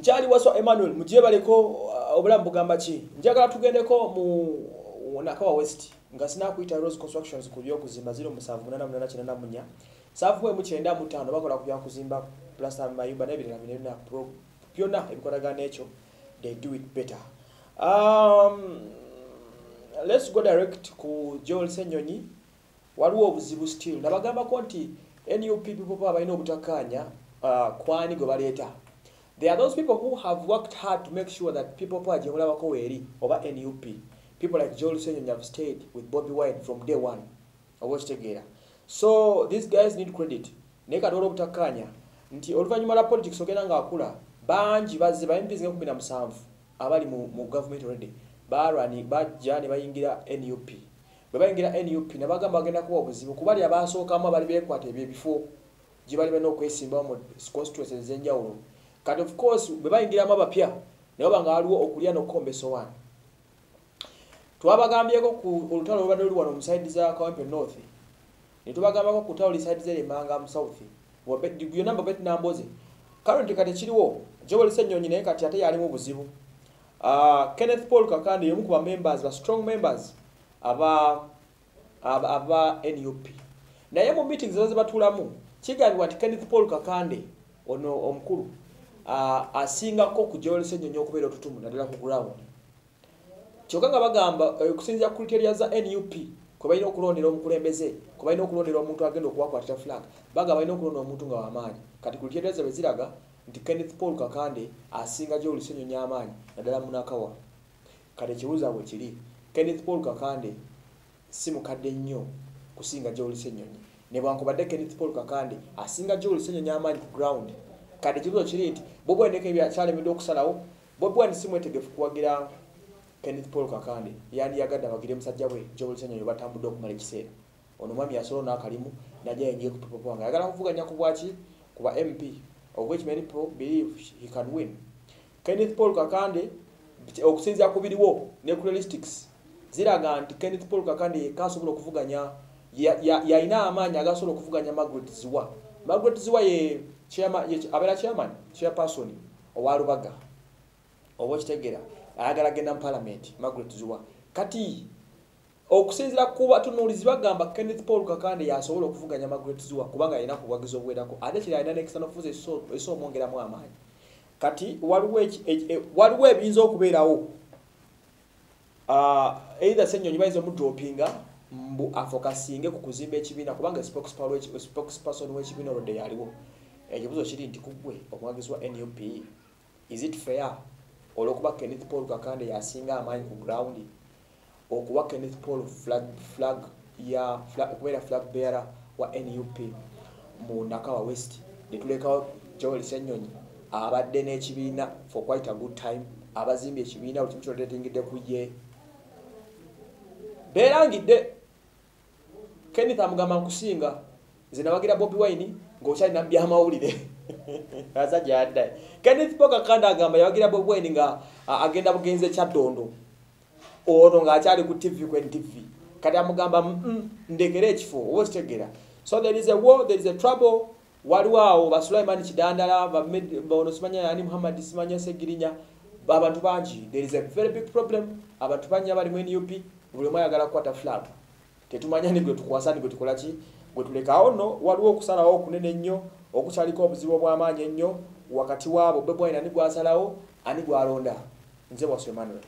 nkyali waswa emmanuel mugiye baleko uh, obulamu bugamba ki? Njagala tugendeko mu nakawa west nga sinakuyita rose constructions ku byokuzimba 078894 saafu bwe mukyenda mu ttaano bakola ku byakuzimba plasta mayumba n'ebirala binena byonna ebikolagana ekyo they do it better. Um, let's go direct ku joel senyonyi. Waliwo obuzibu still. Nabagambako nti nup people balina obutakkaanya uh, kwani gwe baleeta there are those people who have worked hard to make sure that people pa gyemulabako weeri oba nup people like joel senyonyi have stayed with bobby wine from day one. Oba okitegeera so these guys need credit. Naye kati olwo obutakkaanya nti oluvannyuma lwa politics ogenda ngaakula bangi bazze bayimpizi nga 17 abali mu, mu government already. Balwani bajja ne bayingira nup bwe bayingira nup ne bagamba bagenda kuba obuzibu kubali abasookamu abali beekwata ebyo ebifo gye bali balina okwesimbawo mu constituencies ez'enjawulo kati of course bwe bayingiramu abapya ne baba nga waliwo okulya n'okukomba esowaani twabagambyeko ku olutalo olubadde luli wano mu saidi za kawempe north ne tubagambako ku lutalo lisaidi z'eremanga mu south. Byonna mbabet namboze. Current kati kiriwo jobolisa ennyonyi naye kati ate yalimu obuzibu uh, kenneth paul kakande yemu ku bamembers ba strong members aba aba, aba nup naye mu meetings ezo zebatuulamu kigambibwa nti kenneth paul kakande ono omukulu asingako ku jobolisa ennyonyi okubeera otutumu naddala ku ground. Kyokka nga bagamba okusinzira ku kriteria za nup kwe balina okulondera omukulembeze kwe balina okulondera omuntu agenda okubakwatira flag baga balina okulondera omuntu nga wamaanyi. Kati ku kriteria zabwe ziraga nti kenneth paul kakande asinga gyolusenyonyi amaanyi naddala munakawa kati ekibuuza bwe kiri kenneth paul kakande si mukadde nnyo kusinga gyolusenyonyi nebwankubadde kenneth paul kakande asinga gyolusenyonyi amaanyi ku ground kati ekibuuzo kiri nti bobwendeka ebyakyalemedde okusalawo. Bobwandi si mwetegefu kuwagira kenneth paul kakande. Yandiyagadde abagire musajja bwe gyolusenyonyi batambudde okumala ekiseera. Ono mwami yasolo n'akalimu najja yengiye ku people wange. Ayagala kuvuganya ku bwaki? Kuba mp of which many believe he can win. Kenneth paul kakande okusinzira ku biriwo ne realistics ziraga nti kenneth paul kakande yekka asobola okuvuganya yalina amaanyi agasobola okuvuganya margaret ziwa margaret ziwa ye abeera chairman chairperson owa lubaga oba okitegeera ayagala genda mu parliament margaret ziwa kati okusinzira ku batunuulizi bagamba kenneth paul kakande yasobola okuvuganya margaret ziwa kubanga alina ku buwagizi obuwerako ate kiri alina nekisanofuz esi omwongeramu amaanyi. Kati waliwo ebiyinza okubeerawo? Either senyonyi bayinza omudropinga mbu afokasinge ku kuzimba ekibiina kubanga spokesperson w'ekibiina olwodde yaliwo ekibuzo kiri nti kugwe omuwagizi wa nup is it fair? Olwokuba kenneth paul kakande yasinga amaanyi ku ground okuba kenneth paul flag, flag ya okubeera flag bearer wa nup mu nakawa west netulekawo joel senyonyi abadde n'ekibiina for quite a good time abazimbye ekibiina buli kimu kyoletingidde ku ye. Beerangidde kenneth amugamba nkusinga nze nabagira bobi wine ng'okyalina byamawulire aza gyadda kenneth paul kakande agamba yabagira bobi wine nga agenda bugenzi ekyaddondo ono ng'akyali ku tv ku ntv kati amugamba ndekera ekifo oba okitegera. So there is a war there is a trouble. Waliwo awo basulaiman kidandala ono simanya yani muhammad simanya segirinya abantu bangi. There is a very big problem. Abantu bangi abali mu nup buli omu ayagala kukwata flag. Tetumanya ni gwe tukwasa ni gwe tukola gwe tulekaawo nno waliwo okusalawo okunene ennyo okukyaliko obuzibu obw'amaanyi ennyo wakati waabo bebwaina ani gwasalawo ani gwalonda nze bwasemanuel